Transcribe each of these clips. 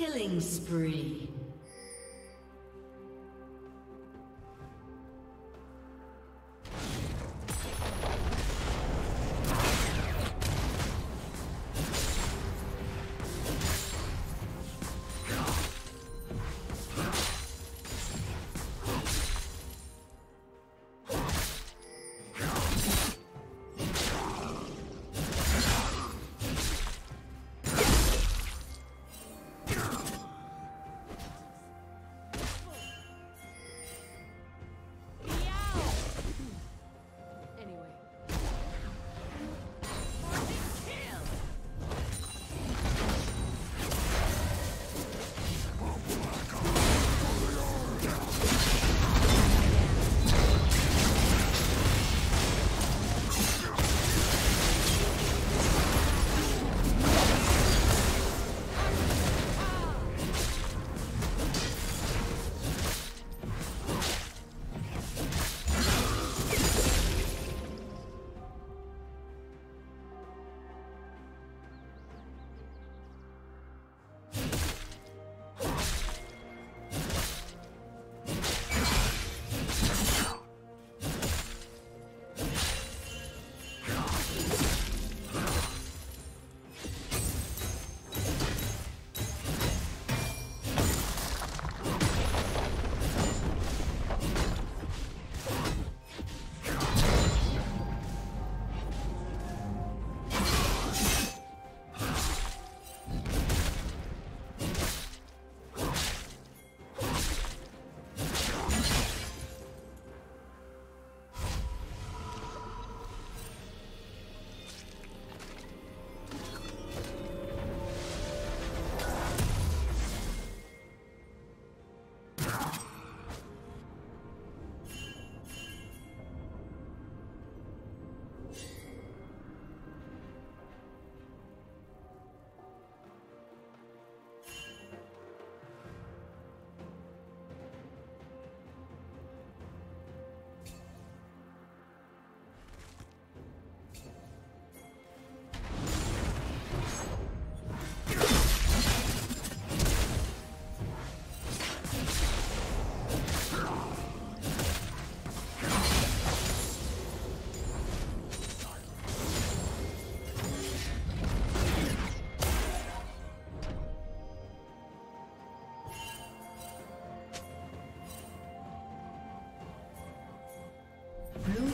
Killing spree.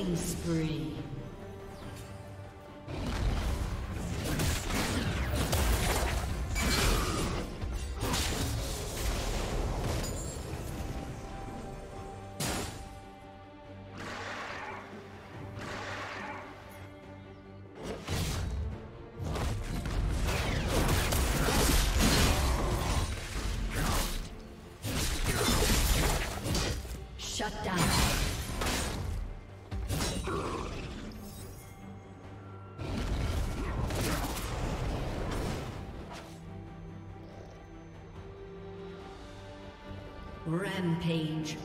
Killing spree. Rampage.